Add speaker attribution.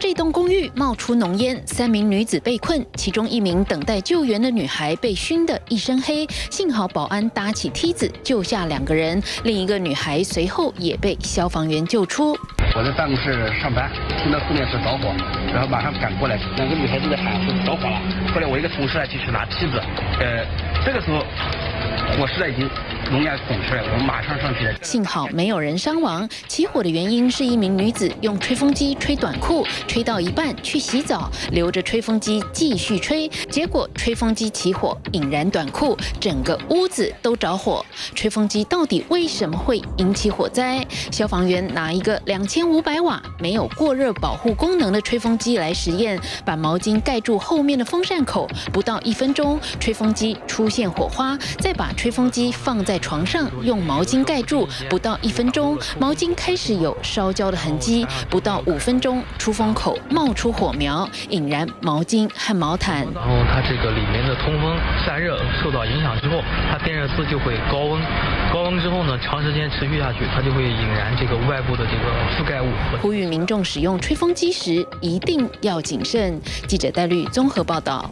Speaker 1: 这栋公寓冒出浓烟，三名女子被困，其中一名等待救援的女孩被熏得一身黑，幸好保安搭起梯子救下两个人，另一个女孩随后也被消防员救出。
Speaker 2: 我在办公室上班，听到后面是着火，然后马上赶过来，两个女孩子在喊说着火了。后来我一个同事就去拿梯子，呃，这个时候火势已经。浓烟滚出来，我们马上上去了。
Speaker 1: 幸好没有人伤亡。起火的原因是一名女子用吹风机吹短裤，吹到一半去洗澡，留着吹风机继续吹，结果吹风机起火，引燃短裤，整个屋子都着火。吹风机到底为什么会引起火灾？消防员拿一个两千五百瓦、没有过热保护功能的吹风机来实验，把毛巾盖住后面的风扇口，不到一分钟，吹风机出现火花，再把吹风机放在。床上用毛巾盖住，不到一分钟，毛巾开始有烧焦的痕迹；不到五分钟，出风口冒出火苗，引燃毛巾和毛毯。
Speaker 3: 然后它这个里面的通风散热受到影响之后，它电热丝就会高温，高温之后呢，长时间持续下去，它就会引燃这个外部的这个覆盖物。
Speaker 1: 呼吁民众使用吹风机时一定要谨慎。记者戴律综合报道。